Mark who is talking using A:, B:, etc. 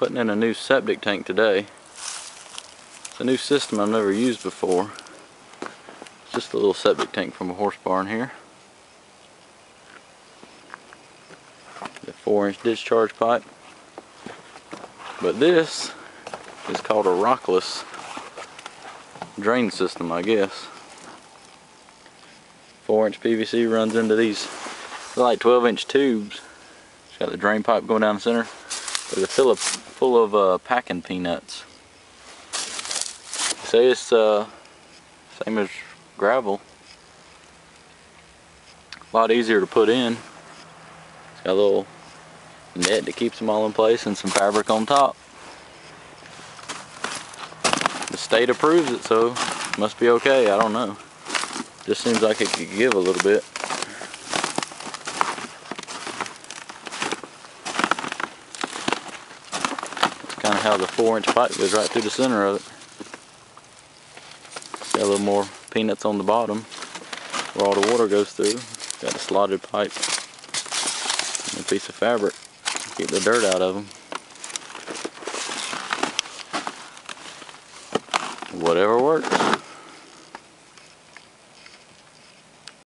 A: putting in a new septic tank today. It's a new system I've never used before. It's just a little septic tank from a horse barn here. The four inch discharge pipe. But this is called a rockless drain system, I guess. Four inch PVC runs into these like 12 inch tubes. It's got the drain pipe going down the center. They're full of, full of uh, packing peanuts. Say it's uh, same as gravel. A lot easier to put in. It's got a little net that keeps them all in place and some fabric on top. The state approves it, so it must be okay. I don't know. Just seems like it could give a little bit. How the four inch pipe goes right through the center of it. Got a little more peanuts on the bottom where all the water goes through. Got a slotted pipe and a piece of fabric to keep the dirt out of them. Whatever works.